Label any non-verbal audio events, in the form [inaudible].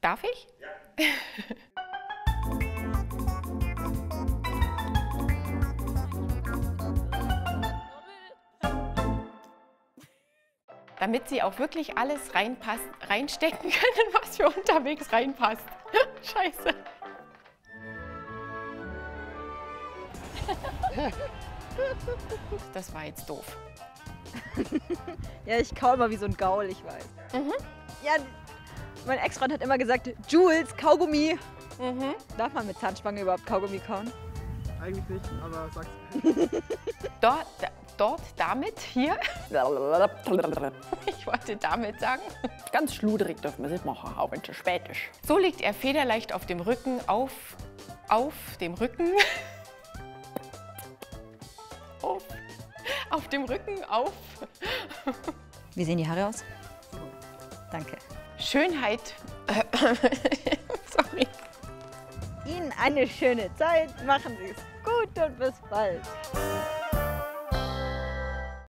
Darf ich? Ja. [laughs] Damit Sie auch wirklich alles reinpasst, reinstecken können, was für unterwegs reinpasst. [laughs] Scheiße. Das war jetzt doof. [laughs] ja, ich kau immer wie so ein Gaul, ich weiß. Mhm. Ja, mein Ex-Freund hat immer gesagt, Jules, Kaugummi. Mhm. Darf man mit Zahnspange überhaupt Kaugummi kauen? Eigentlich nicht, aber sag's. [laughs] dort, dort, damit, hier. Ich wollte damit sagen. Ganz schludrig dürfen wir es machen, auch wenn es spät ist. So liegt er federleicht auf dem Rücken, auf, auf dem Rücken. [laughs] auf, auf dem Rücken, auf. Wie sehen die Haare aus? Danke. Schönheit. [laughs] Sorry. Ihnen eine schöne Zeit, machen Sie es gut und bis bald.